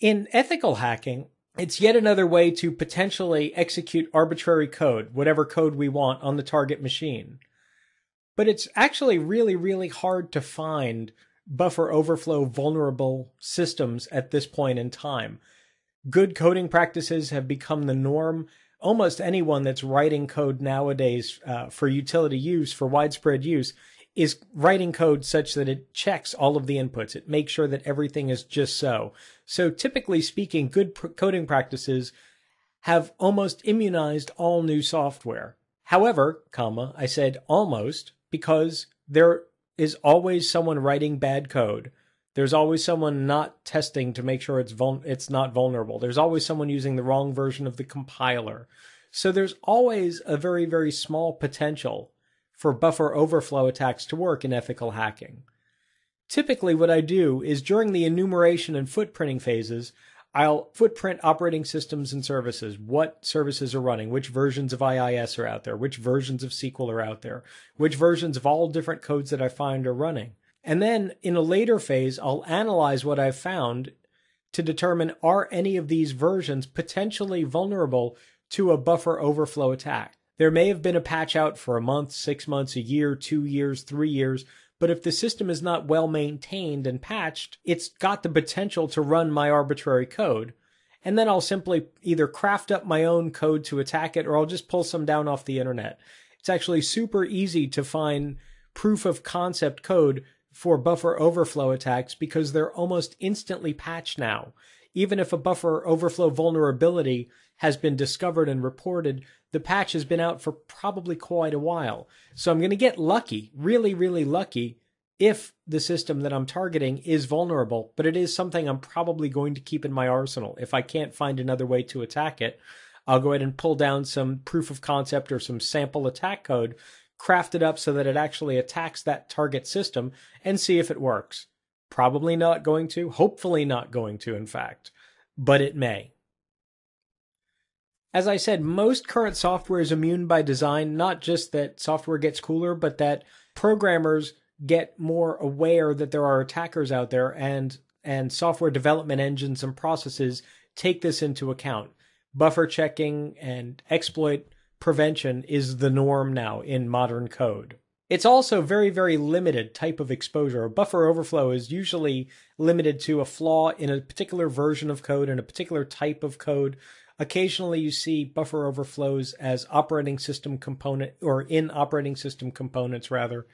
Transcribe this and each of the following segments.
In ethical hacking, it's yet another way to potentially execute arbitrary code, whatever code we want on the target machine. But it's actually really, really hard to find buffer overflow vulnerable systems at this point in time. Good coding practices have become the norm. Almost anyone that's writing code nowadays uh, for utility use, for widespread use, is writing code such that it checks all of the inputs. It makes sure that everything is just so. So typically speaking, good pr- coding practices have almost immunized all new software. However, comma, I said almost because there is always someone writing bad code. There's always someone not testing to make sure it's vul- it's not vulnerable. There's always someone using the wrong version of the compiler. So there's always a very very small potential for buffer overflow attacks to work in ethical hacking. Typically, what I do is during the enumeration and footprinting phases, I'll footprint operating systems and services. What services are running? Which versions of IIS are out there? Which versions of SQL are out there? Which versions of all different codes that I find are running? And then in a later phase, I'll analyze what I've found to determine are any of these versions potentially vulnerable to a buffer overflow attack. There may have been a patch out for a month, six months, a year, two years, three years, but if the system is not well maintained and patched, it's got the potential to run my arbitrary code. And then I'll simply either craft up my own code to attack it or I'll just pull some down off the internet. It's actually super easy to find proof of concept code for buffer overflow attacks because they're almost instantly patched now. Even if a buffer overflow vulnerability has been discovered and reported, the patch has been out for probably quite a while. So I'm going to get lucky, really, really lucky, if the system that I'm targeting is vulnerable, but it is something I'm probably going to keep in my arsenal. If I can't find another way to attack it, I'll go ahead and pull down some proof of concept or some sample attack code, craft it up so that it actually attacks that target system and see if it works. Probably not going to, hopefully not going to, in fact, but it may. As I said, most current software is immune by design, not just that software gets cooler, but that programmers get more aware that there are attackers out there and and software development engines and processes take this into account. Buffer checking and exploit prevention is the norm now in modern code. It's also very, very limited type of exposure. A buffer overflow is usually limited to a flaw in a particular version of code and a particular type of code Occasionally, you see buffer overflows as operating system component or in operating system components, rather.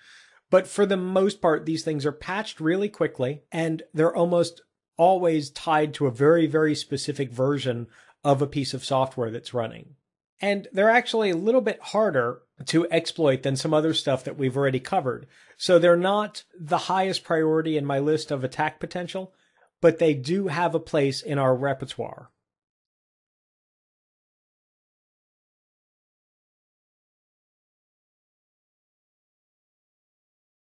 But for the most part, these things are patched really quickly and they're almost always tied to a very, very specific version of a piece of software that's running. And they're actually a little bit harder to exploit than some other stuff that we've already covered. So they're not the highest priority in my list of attack potential, but they do have a place in our repertoire.